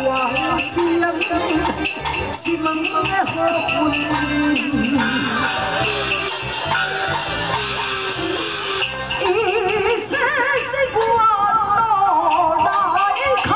望乡西门外汉魂一次次跪倒来看